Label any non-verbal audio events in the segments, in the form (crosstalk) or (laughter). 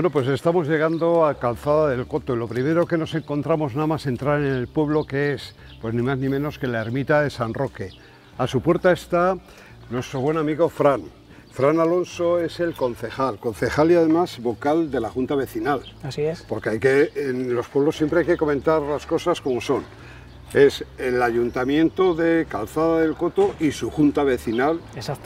Bueno, pues estamos llegando a Calzada del Coto y lo primero que nos encontramos nada más entrar en el pueblo que es, pues ni más ni menos que la ermita de San Roque. A su puerta está nuestro buen amigo Fran. Fran Alonso es el concejal, concejal y además vocal de la Junta Vecinal. Así es. Porque hay que, en los pueblos siempre hay que comentar las cosas como son. Es el ayuntamiento de Calzada del Coto y su junta vecinal,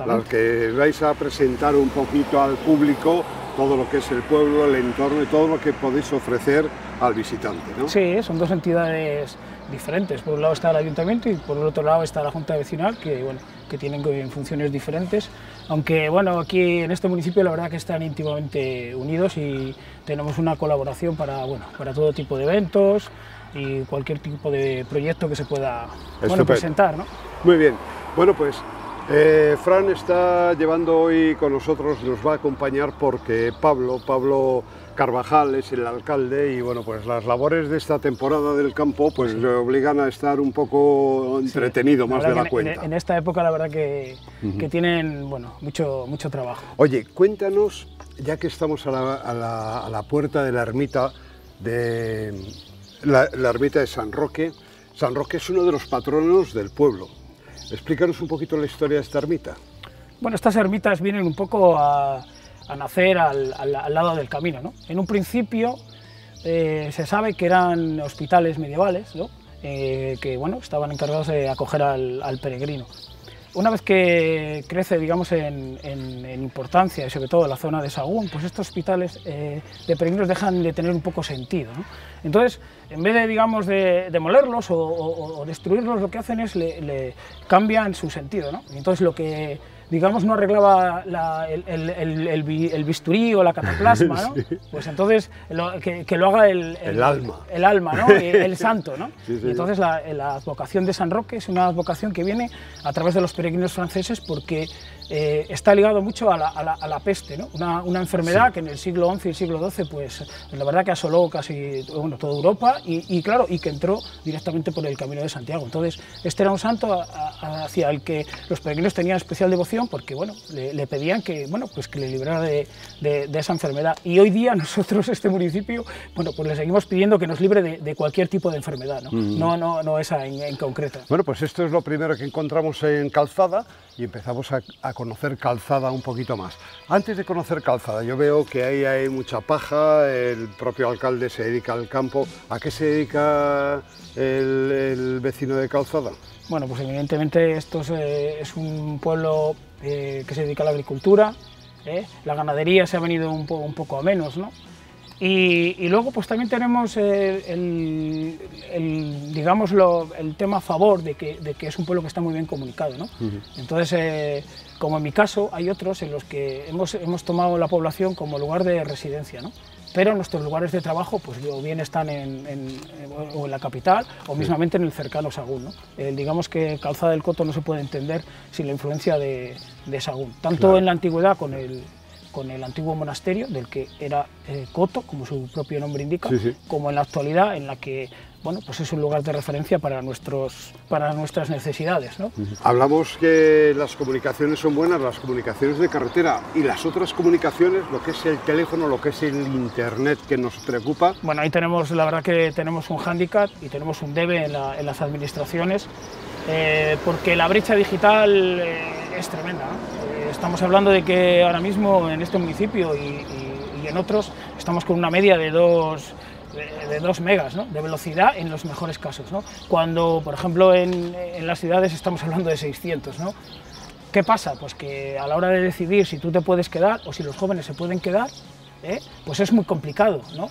las que vais a presentar un poquito al público todo lo que es el pueblo, el entorno y todo lo que podéis ofrecer al visitante. ¿no? Sí, son dos entidades diferentes. Por un lado está el ayuntamiento y por el otro lado está la junta vecinal, que, bueno, que tienen funciones diferentes. Aunque bueno, aquí en este municipio la verdad que están íntimamente unidos y tenemos una colaboración para, bueno, para todo tipo de eventos y cualquier tipo de proyecto que se pueda bueno, presentar. ¿no? Muy bien. Bueno, pues eh, Fran está llevando hoy con nosotros, nos va a acompañar porque Pablo, Pablo Carvajal es el alcalde y bueno, pues las labores de esta temporada del campo pues le obligan a estar un poco entretenido más de la en- cuenta. En, esta época la verdad que, que tienen bueno, mucho, mucho trabajo. Oye, cuéntanos, ya que estamos a la, a la- a la puerta de la ermita de la ermita de San Roque, San Roque es uno de los patronos del pueblo. Explícanos un poquito la historia de esta ermita. Bueno, estas ermitas vienen un poco a, nacer al, lado del camino. ¿no? En un principio eh, se sabe que eran hospitales medievales, ¿no? Eh, que bueno, estaban encargados de acoger al peregrino. Una vez que crece, digamos, en, en- en importancia y sobre todo en la zona de Sagún, pues estos hospitales eh, de peregrinos dejan de tener un poco sentido. ¿no? Entonces, en vez de, digamos, de demolerlos o, o- o destruirlos, lo que hacen es le, le cambian su sentido. ¿no? Entonces, lo que, digamos, no arreglaba la- el, el- el- el bi- el bisturí o la cataplasma, (laughs) ¿no? pues entonces lo- que, que lo haga el, alma. el alma, ¿no? (laughs) el, santo. ¿no? Sí, entonces la, la advocación de San Roque es una advocación que viene a través de los peregrinos franceses porque eh, está ligado mucho a la, a la- a la peste, ¿no? una, una enfermedad que en el siglo XI y el siglo XII, pues la verdad que asoló casi bueno, toda Europa y, y, claro, y que entró directamente por el Camino de Santiago. Entonces, este era un santo a- hacia el que los peregrinos tenían especial devoción porque bueno, le, le pedían que, bueno, pues que le librara de, de- de esa enfermedad. Y hoy día (laughs) nosotros, este municipio, bueno, pues le seguimos pidiendo que nos libre de, de cualquier tipo de enfermedad, no, no, no, no esa en, en concreto. Bueno, pues esto es lo primero que encontramos en Calzada y empezamos a, conocer Calzada un poquito más. Antes de conocer Calzada, yo veo que ahí hay mucha paja, el propio alcalde se dedica al campo. ¿A qué se dedica el, vecino de Calzada? Bueno, pues evidentemente esto es, eh, un pueblo eh, que se dedica a la agricultura, ¿eh? la ganadería se ha venido un, un poco a menos, ¿no? Y, y luego pues también tenemos eh, el, el, digamos, lo- el tema a favor de que, de que es un pueblo que está muy bien comunicado, ¿no? Entonces, eh, como en mi caso, hay otros en los que hemos, hemos tomado la población como lugar de residencia, ¿no? pero nuestros lugares de trabajo pues o bien están en, en- o en la capital o mismamente en el cercano Sagún. ¿no? Eh, digamos que Calzada del Coto no se puede entender sin la influencia de, de Sagún, tanto Claro. en la antigüedad con el, con el antiguo monasterio, del que era eh, Coto, como su propio nombre indica, Sí, sí. como en la actualidad, en la que bueno, pues es un lugar de referencia para, nuestros, para nuestras necesidades. ¿no? Hablamos que las comunicaciones son buenas, las comunicaciones de carretera y las otras comunicaciones, lo que es el teléfono, lo que es el internet que nos preocupa. Bueno, ahí tenemos, la verdad que tenemos un hándicap y tenemos un debe en, la- en las administraciones, eh, porque la brecha digital eh, es tremenda. ¿no? Estamos hablando de que ahora mismo en este municipio y, en otros estamos con una media de dos, de, de dos megas ¿no? de velocidad en los mejores casos, ¿no? cuando por ejemplo en, en las ciudades estamos hablando de 600. ¿no? ¿Qué pasa? Pues que a la hora de decidir si tú te puedes quedar o si los jóvenes se pueden quedar, ¿eh? pues es muy complicado, ¿no?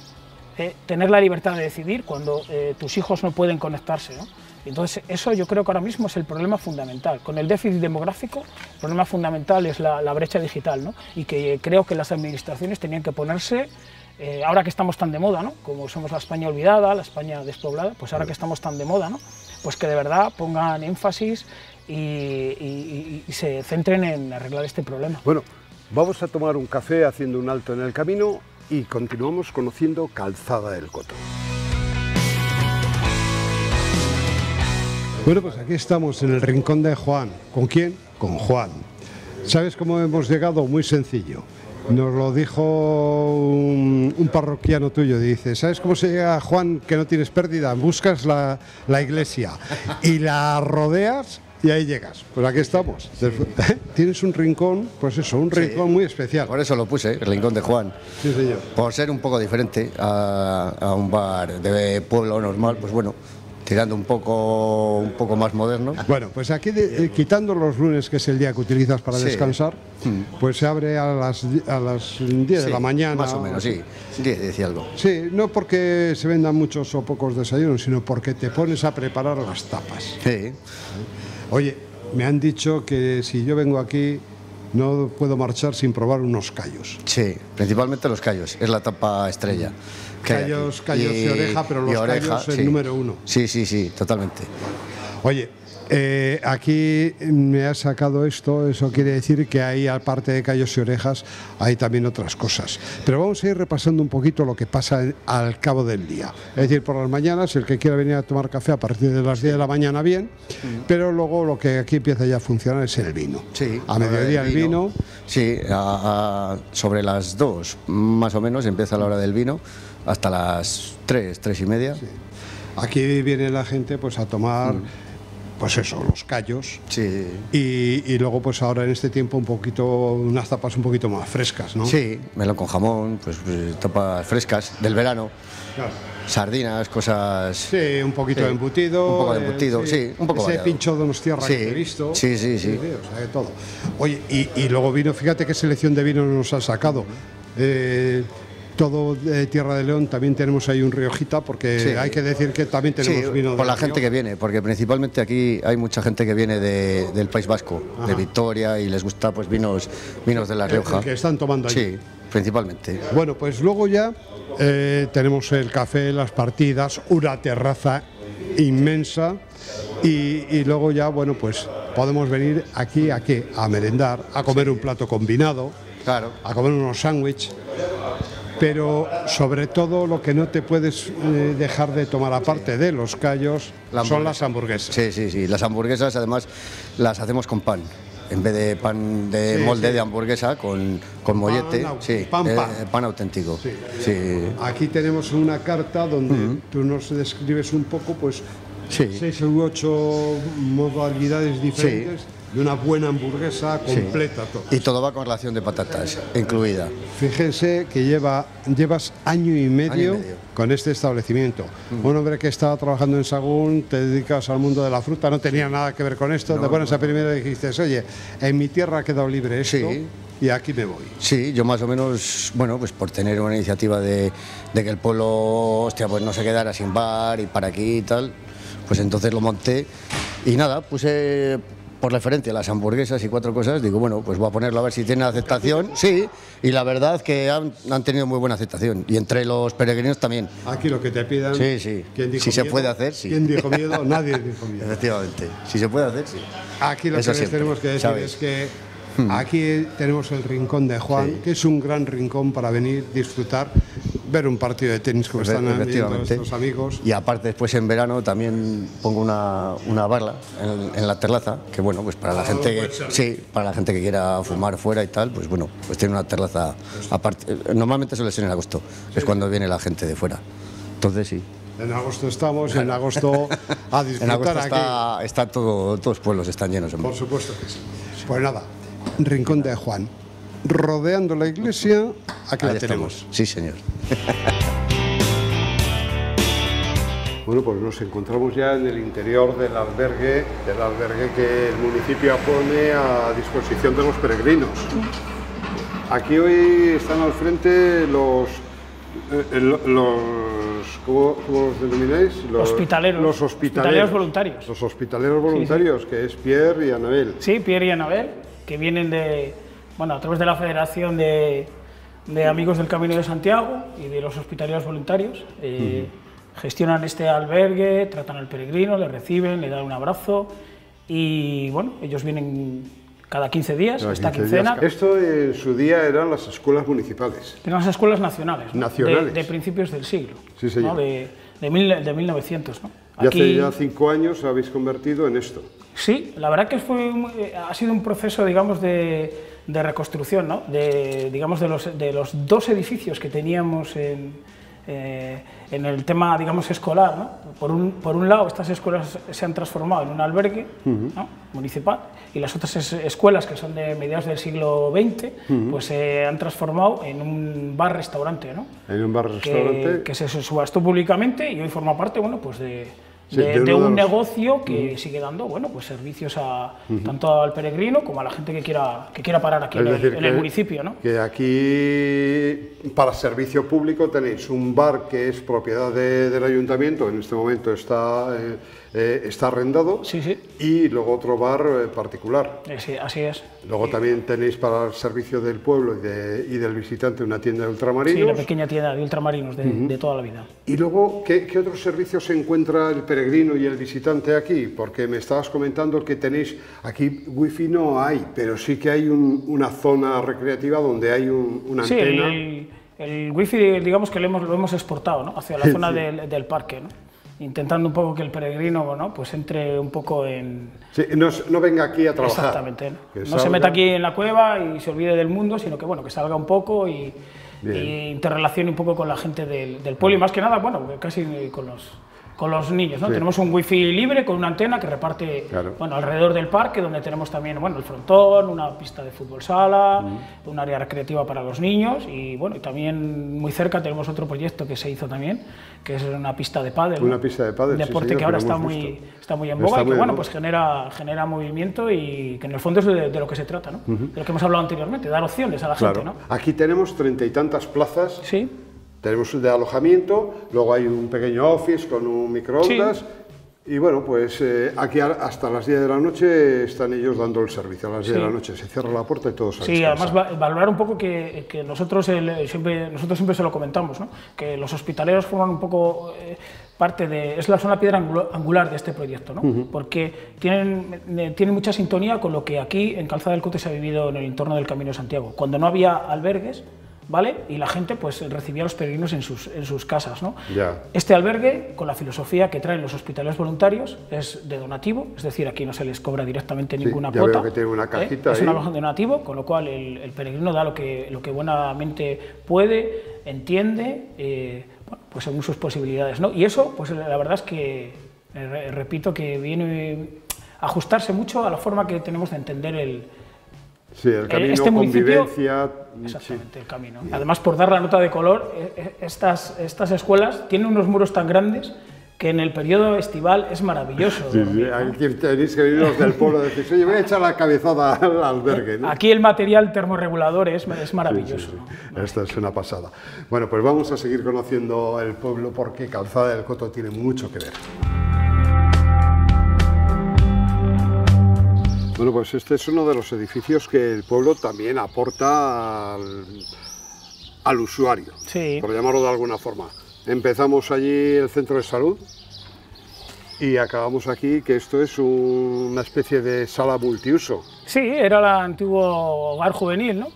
Eh, tener la libertad de decidir cuando eh, tus hijos no pueden conectarse, ¿no? Entonces, eso yo creo que ahora mismo es el problema fundamental. Con el déficit demográfico, el problema fundamental es la, brecha digital, ¿no? Y que creo que las administraciones tenían que ponerse, eh, ahora que estamos tan de moda, ¿no? Como somos la España olvidada, la España despoblada, pues ahora que estamos tan de moda, ¿no? Pues que de verdad pongan énfasis y- y se centren en arreglar este problema. Bueno, vamos a tomar un café haciendo un alto en el camino y continuamos conociendo Calzada del Coto. Bueno, pues aquí estamos en el rincón de Juan. ¿Con quién? Con Juan. ¿Sabes cómo hemos llegado? Muy sencillo. Nos lo dijo un, un parroquiano tuyo, dice, ¿sabes cómo se llega, Juan, que no tienes pérdida? Buscas la, la iglesia y la rodeas y ahí llegas. Pues aquí estamos. Tienes un rincón, pues eso, un rincón muy especial. Por eso lo puse, el rincón de Juan. Sí, señor. Por ser un poco diferente a, a un bar de pueblo normal, pues bueno, tirando un poco, un poco más moderno. Bueno, pues aquí, de- eh, quitando los lunes, que es el día que utilizas para Sí. descansar, pues se abre a las, a las 10 de la mañana. Más o menos, sí. 10, 10 y algo. Sí, no porque se vendan muchos o pocos desayunos, sino porque te pones a preparar las tapas. Sí. Oye, me han dicho que si yo vengo aquí no puedo marchar sin probar unos callos. Sí, principalmente los callos, es la tapa estrella. hay Callos- callos y oreja, pero los callos el número uno. Sí, sí, sí, totalmente. Oye, eh, aquí me has sacado esto, eso quiere decir que ahí, aparte de callos y orejas, hay también otras cosas. Pero vamos a ir repasando un poquito lo que pasa al cabo del día. Es decir, por las mañanas, el que quiera venir a tomar café a partir de las 10 de la mañana, bien, pero luego lo que aquí empieza ya a funcionar es el vino. Sí, A mediodía el vino. Sí, a- a- sobre las 2 más o menos empieza la hora del vino, hasta las 3, 3 y media. Aquí viene la gente pues a tomar, pues eso, los callos. Sí, Y, y luego pues ahora en este tiempo un poquito, unas tapas un poquito más frescas, ¿no? sí, melón con jamón, pues, pues, tapas frescas del verano, Claro. sardinas, cosas... Sí, un poquito Sí, de embutido. un poco de eh, embutido, sí, un poco Ese variado. pincho de tierra Sí, que he visto. sí, sí, sí. o sea, todo. Oye, y, y luego vino, fíjate qué selección de vino nos ha sacado. Eh, todo de Tierra de León, también tenemos ahí un Riojita, porque Sí. hay que decir que también tenemos Sí, vino de por la gente que viene, porque principalmente aquí hay mucha gente que viene de- del País Vasco, de Victoria, y les gusta pues vinos, vinos de La Rioja. que están tomando allí. Sí, principalmente. Bueno, pues luego ya eh, tenemos el café, las partidas, una terraza inmensa y, y luego ya, bueno, pues podemos venir aquí a qué? A merendar, a comer un plato combinado, Claro. a comer unos sándwiches. Pero sobre todo lo que no te puedes eh, dejar de tomar aparte de los callos La son las hamburguesas. Sí, sí, sí. Las hamburguesas además las hacemos con pan. En vez de pan de Sí, molde sí. de hamburguesa con, con mollete, au- sí, pan, eh, pan. pan auténtico. Aquí tenemos una carta donde tú nos describes un poco, pues, seis u ocho modalidades diferentes de una buena hamburguesa Sí. completa todo. Y todo va con ración de patatas incluida. Fíjense que lleva, llevas año y medio, Año y medio. con este establecimiento. Un hombre que estaba trabajando en Sagún, te dedicas al mundo de la fruta, no tenía nada que ver con esto, te pones a primero y dijiste, oye, en mi tierra ha quedado libre esto Sí. y aquí me voy. Sí, yo más o menos, bueno, pues por tener una iniciativa de, de que el pueblo, hostia, pues no se quedara sin bar y para aquí y tal, pues entonces lo monté y nada, puse por referencia las hamburguesas y cuatro cosas, digo, bueno, pues voy a ponerlo a ver si tiene aceptación, sí, y la verdad que han, han tenido muy buena aceptación, y entre los peregrinos también, Aquí lo que te pidan. Sí, sí. ¿quién dijo Si se puede hacer, sí. ¿Quién dijo miedo? Nadie dijo miedo. efectivamente, si se puede hacer, sí. Aquí lo Eso que les tenemos que decir ¿sabes? es que aquí tenemos el rincón de Juan, Sí. que es un gran rincón para venir, disfrutar, ver un partido de tenis como están estos amigos. Y aparte después en verano también pongo una, una barra en, en la terraza, que bueno, pues para la gente que, sí, para la gente que quiera fumar fuera y tal, pues bueno, pues tiene una terraza aparte. Normalmente suele ser en agosto, que es cuando viene la gente de fuera. Entonces sí. En agosto estamos, (laughs) en agosto a En disfrutar agosto aquí. está, está todo, todos los pueblos están llenos. hombre. Por supuesto que sí. Pues nada, rincón de Juan. Rodeando la iglesia, aquí Ahí la tenemos. estamos. Sí, señor. (laughs) Bueno, pues nos encontramos ya en el interior del albergue, del albergue que el municipio pone a disposición de los peregrinos. Aquí hoy están al frente los, eh, lo- los ¿cómo, cómo los denomináis? Los Hospitaleros. Los hospitaleros. Hospitaleros voluntarios. Los hospitaleros voluntarios, que es Pierre y Anabel. Sí, Pierre y Anabel, que vienen de, bueno, a través de la Federación de, de Amigos del Camino de Santiago y de los hospitalarios voluntarios. eh, Gestionan este albergue, tratan al peregrino, le reciben, le dan un abrazo y bueno, ellos vienen cada 15 días, Cada esta 15 días. quincena. Esto en su día eran las escuelas municipales. Eran las escuelas nacionales, ¿no? Nacionales. De, de principios del siglo, Sí, señor. ¿no? de, de, mil- de 1900. ¿no? Y hace ya cinco años habéis convertido en esto. Sí, la verdad que fue, eh, ha sido un proceso, digamos, de, de reconstrucción, ¿no? De, digamos, de los, de los dos edificios que teníamos en, eh, en el tema, digamos, escolar, ¿no? Por un, por un lado, estas escuelas se han transformado en un albergue ¿no? municipal y las otras es- escuelas, que son de mediados del siglo XX, pues se han transformado en un bar-restaurante, ¿no? En un bar-restaurante. que, que se subastó públicamente y hoy forma parte bueno, pues de, Sí, de- un negocio que sigue dando bueno, pues servicios a, tanto al peregrino como a la gente que quiera, que quiera parar aquí en, el, en municipio. ¿no? Que aquí, para servicio público, tenéis un bar que es propiedad de- del ayuntamiento, en este momento está, eh, eh, está arrendado, Sí, sí, y luego otro bar eh, particular. eh, sí, así es. Luego también tenéis para el servicio del pueblo y, de- y del visitante una tienda de Sí, ultramarinos. la pequeña tienda de ultramarinos de, de toda la vida. Y luego, ¿qué, qué otros servicios encuentra el peregrino y el visitante aquí? Porque me estabas comentando que tenéis, aquí wifi no hay, pero sí que hay un- una zona recreativa donde hay un- una Sí, antena. el, el wifi, digamos que lo hemos, lo hemos exportado ¿no? hacia la (laughs) zona Sí. del, del parque, ¿no? Intentando un poco que el peregrino ¿no? pues entre un poco en, Sí, no, no venga aquí a trabajar. Exactamente. ¿no? Que No salga- se meta aquí en la cueva y se olvide del mundo, sino que bueno, que salga un poco y interrelacione un poco con la gente del, del pueblo y más que nada, bueno, casi con los con los niños, ¿no? Sí. Tenemos un wifi libre con una antena que reparte Claro. bueno, alrededor del parque, donde tenemos también bueno, el frontón, una pista de fútbol sala, Mm. un área recreativa para los niños y bueno, y también muy cerca tenemos otro proyecto que se hizo también, que es una pista de pádel. Una ¿no? pista de pádel, Un sí, deporte señor, que ahora está muy, visto. está muy en Está boga y muy que en bueno, pues genera, genera movimiento y que en el fondo es de, de lo que se trata, ¿no? De lo que hemos hablado anteriormente, dar opciones a la Claro. gente, ¿no? Aquí tenemos treinta y tantas plazas. Sí, Tenemos de alojamiento, luego hay un pequeño office con un microondas. Y bueno, pues eh, aquí hasta las 10 de la noche están ellos dando el servicio. A las 10 de Sí. la noche se cierra la puerta y todos sí, además va- valorar un poco que, que nosotros, el- siempre, nosotros siempre se lo comentamos, ¿no? que los hospitaleros forman un poco eh, parte de, es la zona piedra angular de este proyecto, ¿no? porque tienen, eh, tienen mucha sintonía con lo que aquí en Calzada del Cote se ha vivido en el entorno del Camino de Santiago. Cuando no había albergues, ¿vale? Y la gente pues recibía a los peregrinos en sus, en sus casas, ¿no? Ya. Este albergue, con la filosofía que traen los hospitales voluntarios, es de donativo, es decir, aquí no se les cobra directamente ninguna ya cuota. veo que tiene una ¿eh? cajita Es ahí. una de donativo, con lo cual el, el peregrino da lo que, lo que buenamente puede, entiende, eh, bueno, pues según sus posibilidades. ¿no? Y eso, pues la verdad es que, eh, re- repito, que viene a ajustarse mucho a la forma que tenemos de entender el, Sí, el camino, este convivencia. sí. Exactamente, el camino. Además, por dar la nota de color, eh, eh, estas, estas escuelas tienen unos muros tan grandes que en el periodo estival es maravilloso. Sí, sí, aquí tenéis que venir del pueblo y decir, oye, voy a echar la cabezada al albergue. ¿no? Aquí el material termorregulador es, es maravilloso. Sí, sí, ¿no? sí. Esta es una pasada. Bueno, pues vamos a seguir conociendo el pueblo porque Calzada del Coto tiene mucho que ver. Bueno, pues este es uno de los edificios que el pueblo también aporta al, al usuario, Sí. por llamarlo de alguna forma. Empezamos allí el centro de salud y acabamos aquí, que esto es un- una especie de sala multiuso. Sí, era el antiguo hogar juvenil, ¿no?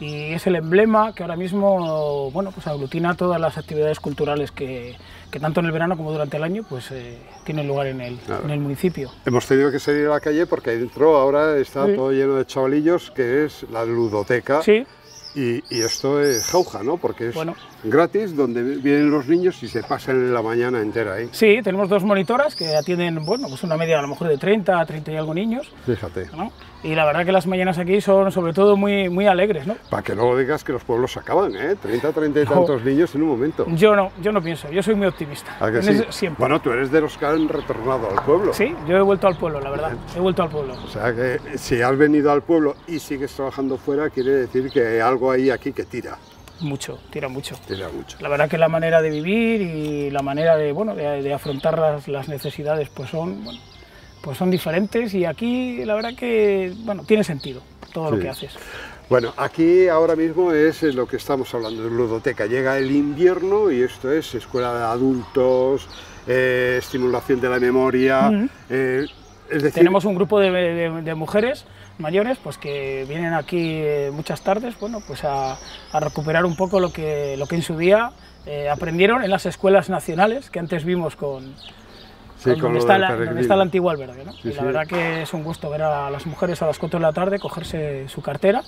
Y es el emblema que ahora mismo, bueno, pues aglutina todas las actividades culturales que, que tanto en el verano como durante el año, pues eh, tienen lugar en el, en el municipio. Hemos tenido que salir a la calle porque dentro ahora está Sí. todo lleno de chavalillos, que es la ludoteca. Sí, Y, y esto es jauja, ¿no? Porque es Bueno. Gratis, donde vienen los niños y se pasan la mañana entera ahí. sí, tenemos dos monitoras que atienden, bueno, pues una media a lo mejor de 30 a 30 y algo niños, Fíjate. ¿no? Y la verdad que las mañanas aquí son sobre todo muy, muy alegres, ¿no? Para que luego digas que los pueblos se acaban, ¿eh? 30, 30 y tantos niños en un momento. Yo no, yo no pienso, yo soy muy optimista. ¿A que sí? siempre. Bueno, tú eres de los que han retornado al pueblo. Sí, yo he vuelto al pueblo, la verdad, he vuelto al pueblo. O sea que si has venido al pueblo y sigues trabajando fuera, quiere decir que hay algo ahí aquí que tira. Mucho, tira mucho. Tira mucho. La verdad que la manera de vivir y la manera de, bueno, de, de afrontar las, las necesidades pues son, bueno, pues son diferentes y aquí la verdad que bueno, tiene sentido todo lo que haces. Bueno, aquí ahora mismo es lo que estamos hablando de ludoteca. Llega el invierno y esto es escuela de adultos, eh, estimulación de la memoria. eh, es decir, Tenemos un grupo de, de- de mujeres mayores, pues que vienen aquí eh, muchas tardes, bueno, pues a, a, recuperar un poco lo que, lo que en su día eh, aprendieron en las escuelas nacionales que antes vimos con, Sí, con donde, está la, donde está la antigua albergue. ¿no? Sí, y la sí. verdad que es un gusto ver a las mujeres a las 4 de la tarde cogerse su cartera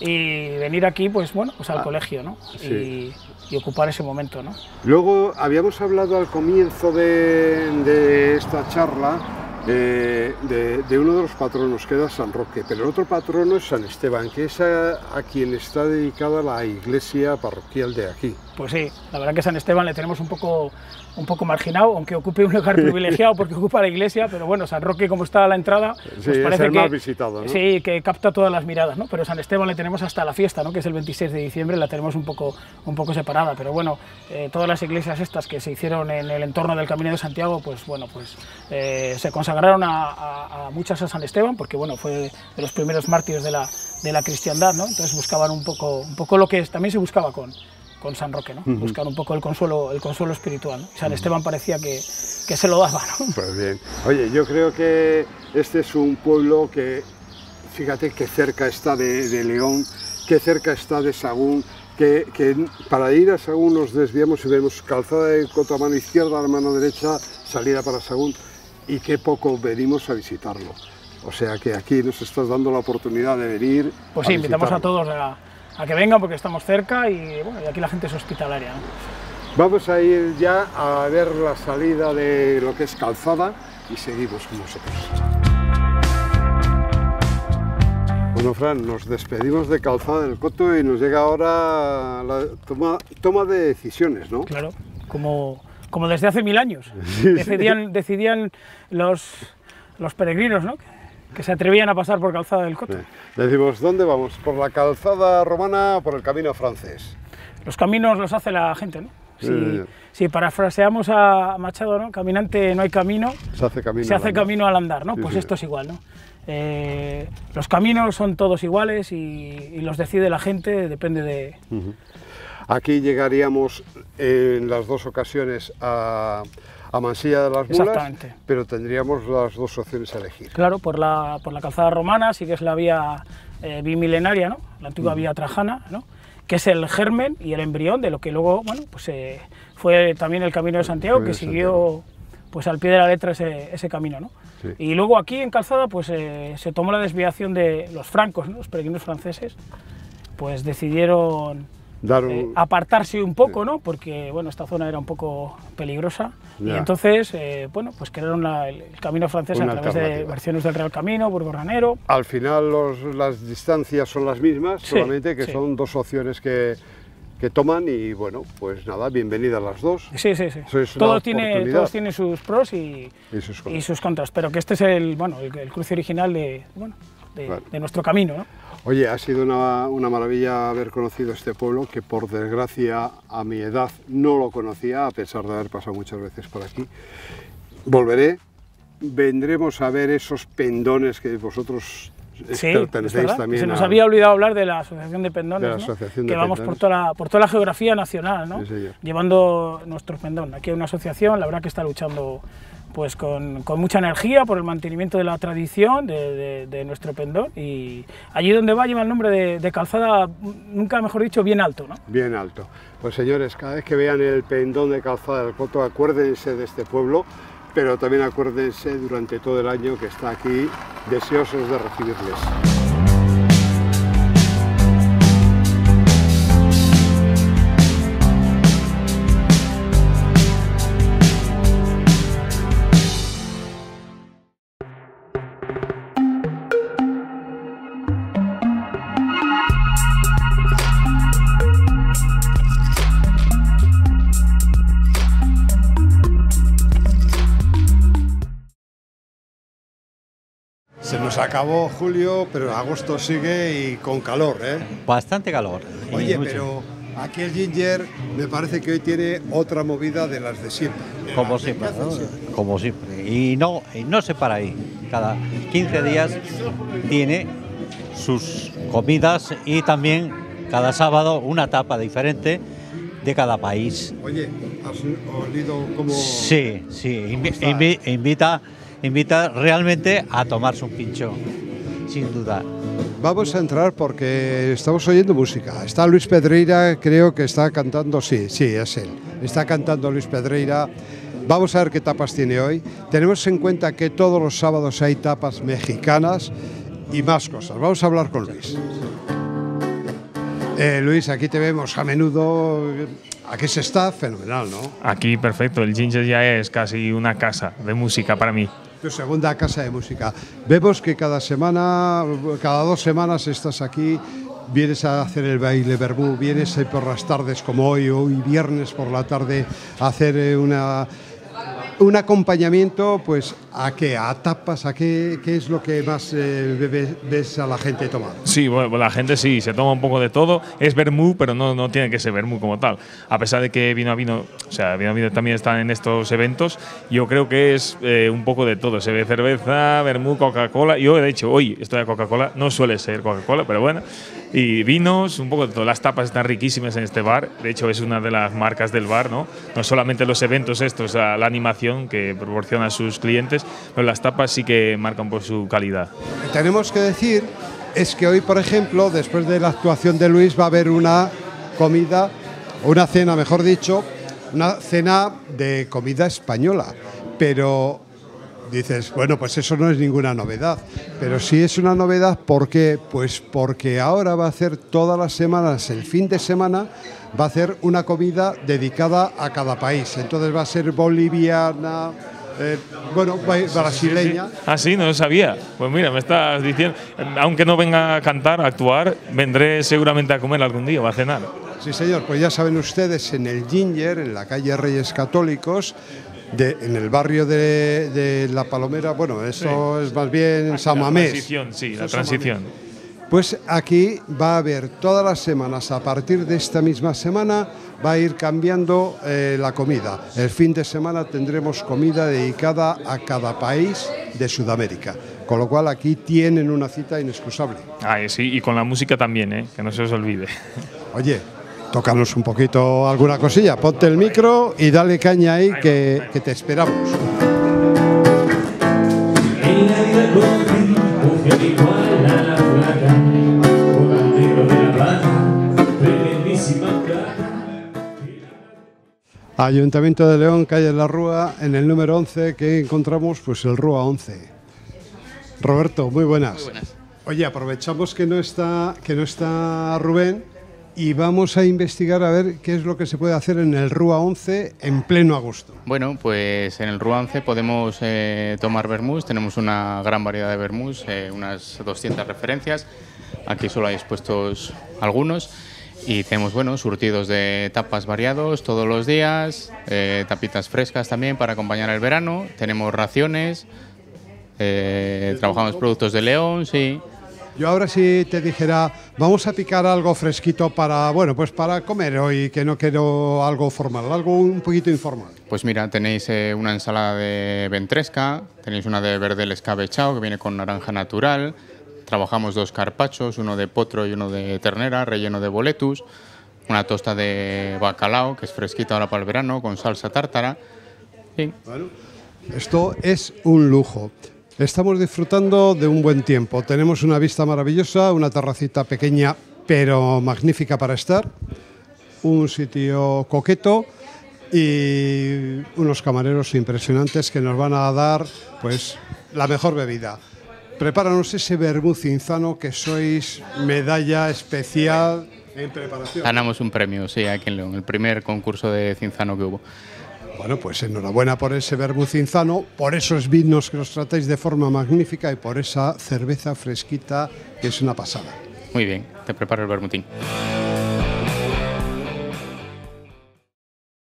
y venir aquí, pues bueno, pues al Ah, colegio, ¿no? Y, y ocupar ese momento, ¿no? Luego habíamos hablado al comienzo de, de esta charla eh, de, uno de los patronos que era San Roque, pero el otro patrono es San Esteban, que es a, a quien está dedicada la iglesia parroquial de aquí. Pues sí, la verdad que San Esteban le tenemos un poco, un poco marginado, aunque ocupe un lugar (laughs) privilegiado porque ocupa la iglesia, pero bueno, San Roque como está a la entrada, Sí, pues es parece el que, más visitado, ¿no? Sí, que capta todas las miradas, ¿no? Pero San Esteban le tenemos hasta la fiesta, ¿no? Que es el 26 de diciembre, la tenemos un poco, un poco separada, pero bueno, eh, todas las iglesias estas que se hicieron en el entorno del Camino de Santiago, pues bueno, pues eh, se consagraron a, a- a muchas a San Esteban, porque bueno, fue de los primeros mártires de la, de la cristiandad, ¿no? Entonces buscaban un poco, un poco lo que es- también se buscaba con, con San Roque, ¿no? Buscar un poco el consuelo, el consuelo espiritual. ¿no? Y San Esteban parecía que, que se lo daba, ¿no? Pues bien. Oye, yo creo que este es un pueblo que, fíjate que cerca está de, de León, que cerca está de Sagún, que, que para ir a Sagún nos desviamos y vemos calzada de Coto a mano izquierda, a la mano derecha, salida para Sagún, y qué poco venimos a visitarlo. O sea que aquí nos estás dando la oportunidad de venir. Pues sí, invitamos a todos a, a que vengan porque estamos cerca y, bueno, y aquí la gente es hospitalaria. ¿no? Vamos a ir ya a ver la salida de lo que es calzada y seguimos con vosotros. Bueno, Fran, nos despedimos de Calzada del Coto y nos llega ahora la toma, toma de decisiones, ¿no? Claro, como, como desde hace mil años. (laughs) decidían decidían los, los peregrinos, ¿no? Que se atrevían a pasar por Calzada del Coto. Sí. Decimos, ¿dónde vamos? ¿Por la calzada romana o por el camino francés? Los caminos los hace la gente, ¿no? Si, Sí. si parafraseamos a Machado, ¿no? Caminante no hay camino, Se hace camino. se hace al andar. camino al andar, ¿no? Sí, pues sí. esto es igual, ¿no? Eh, los caminos son todos iguales y, y los decide la gente, depende de... Aquí llegaríamos en las dos ocasiones a, a Mansilla de las Mulas, Exactamente. pero tendríamos las dos opciones a elegir. Claro, por la, por la calzada romana, sí que es la vía eh, bimilenaria, ¿no? La antigua vía trajana, ¿no? Que es el germen y el embrión de lo que luego, bueno, pues eh, fue también el Camino de Santiago, Camino que siguió pues al pie de la letra ese, ese camino, ¿no? Sí. Y luego aquí en Calzada, pues eh, se tomó la desviación de los francos, ¿no? Los peregrinos franceses, pues decidieron Dar un- eh, apartarse un poco, ¿no? Porque bueno, esta zona era un poco peligrosa y Ya. entonces, eh, bueno, pues crearon la- el, el camino francés Una a través de versiones del Real Camino, Burgorranero. Al final los- las distancias son las mismas, Sí, solamente que sí. son dos opciones que, que toman y bueno, pues nada, bienvenidas las dos. Sí, sí, sí. Todos tiene, todos tienen sus pros y, Y sus y sus contras, pero que este es el, bueno, el, el cruce original de, bueno, de, Claro. de nuestro camino, ¿no? Oye, ha sido una, una maravilla haber conocido este pueblo que por desgracia a mi edad no lo conocía, a pesar de haber pasado muchas veces por aquí. Volveré, vendremos a ver esos pendones que vosotros Sí, pertenecéis también Se nos a- había olvidado hablar de la Asociación de Pendones, De la ¿no? Asociación que de vamos por Pendones. toda, la, por toda la geografía nacional, ¿no? Sí, señor. llevando nuestro pendón. Aquí hay una asociación, la verdad que está luchando pues con, mucha energía por el mantenimiento de la tradición de, nuestro pendón y allí donde va lleva el nombre de, de calzada, nunca mejor dicho, bien alto, ¿no? Bien alto. Pues señores, cada vez que vean el pendón de calzada del Coto, acuérdense de este pueblo, pero también acuérdense durante todo el año que está aquí, deseosos de recibirles. Se acabó julio, pero agosto sigue y con calor, ¿eh? Bastante calor. Oye, pero aquí el Ginger me parece que hoy tiene otra movida de las de siempre. Como siempre, ¿no? Como siempre. Y no, y no se para ahí. Cada 15 días tiene sus comidas y también cada sábado una etapa diferente de cada país. Oye, ¿has olido cómo...? Sí, sí, invi- está? invi- invita, invita realmente a tomarse un pincho. sin duda. Vamos a entrar porque estamos oyendo música. Está Luis Pedreira, creo que está cantando, sí, sí, es él. Está cantando Luis Pedreira. Vamos a ver qué tapas tiene hoy. Tenemos en cuenta que todos los sábados hay tapas mexicanas y más cosas. Vamos a hablar con Luis. Eh, Luis, aquí te vemos a menudo. Aquí se está fenomenal, ¿no? Aquí perfecto, el Ginger ya es casi una casa de música para mí. Tu segunda casa de música. Vemos que cada semana, cada dos semanas estás aquí, vienes a hacer el baile verbú, vienes por las tardes como hoy, hoy viernes por la tarde, a hacer eh, una un acompañamiento, pues, ¿a qué? ¿A tapas? ¿A qué, qué es lo que más eh, ves a la gente tomar? Sí, bueno, la gente sí, se toma un poco de todo. Es vermú, pero no, no tiene que ser vermú como tal. A pesar de que vino a vino, o sea, vino a vino también está en estos eventos, yo creo que es eh, un poco de todo. Se ve cerveza, vermú, Coca-Cola. Yo, de hecho, hoy estoy a Coca-Cola, no suele ser Coca-Cola, pero bueno y vinos, un poco de todo. Las tapas están riquísimas en este bar. De hecho, es una de las marcas del bar, ¿no? No solamente los eventos estos, la animación que proporciona a sus clientes, pero las tapas sí que marcan por su calidad. Tenemos que decir es que hoy, por ejemplo, después de la actuación de Luis, va a haber una comida, una cena, mejor dicho, una cena de comida española. Pero dices, bueno, pues eso no es ninguna novedad. Pero sí es una novedad, ¿por qué? Pues porque ahora va a hacer todas las semanas, el fin de semana, va a hacer una comida dedicada a cada país. Entonces va a ser boliviana, eh, bueno, brasileña. Ah, sí, no lo sabía. Pues mira, me estás diciendo, aunque no venga a cantar, a actuar, vendré seguramente a comer algún día o a cenar. Sí, señor, pues ya saben ustedes, en el Ginger, en la calle Reyes Católicos, en el barrio de, La Palomera, bueno, eso es más bien San Mamés. La transición, sí, la transición. Pues aquí va a haber todas las semanas, a partir de esta misma semana, va a ir cambiando eh, la comida. El fin de semana tendremos comida dedicada a cada país de Sudamérica. Con lo cual aquí tienen una cita inexcusable. Ah, sí, y con la música también, ¿eh? que no se os olvide. (laughs) Oye, tócanos un poquito alguna cosilla. Ponte el micro y dale caña ahí que, que te esperamos. Ayuntamiento de León, calle La Rúa, en el número 11 que encontramos pues el Rúa 11. Roberto, muy buenas. Muy buenas. Oye, aprovechamos que no está que no está Rubén y vamos a investigar a ver qué es lo que se puede hacer en el RUA 11 en pleno agosto. Bueno, pues en el RUA 11 podemos eh, tomar vermús, tenemos una gran variedad de vermús, eh, unas 200 referencias, aquí solo hay expuestos algunos y tenemos bueno, surtidos de tapas variados todos los días, eh, tapitas frescas también para acompañar el verano, tenemos raciones, trabajamos productos de León, sí. Yo ahora sí te dijera, vamos a picar algo fresquito para, bueno, pues para comer hoy, que no quiero algo formal, algo un poquito informal. Pues mira, tenéis eh, una ensalada de ventresca, tenéis una de verde escabechado que viene con naranja natural, trabajamos dos carpachos, uno de potro y uno de ternera, relleno de boletus, una tosta de bacalao, que es fresquita ahora para el verano, con salsa tártara. Esto es un lujo. Estamos disfrutando de un buen tiempo. Tenemos una vista maravillosa, una terracita pequeña pero magnífica para estar, un sitio coqueto y unos camareros impresionantes que nos van a dar pues la mejor bebida. Prepáranos ese vermú cinzano que sois medalla especial en preparación. Ganamos un premio, sí, aquí en León, el primer concurso de cinzano que hubo. Bueno, pues enhorabuena por ese cinzano, por esos vinos que los tratáis de forma magnífica y por esa cerveza fresquita que es una pasada. Muy bien, te preparo el vermutín.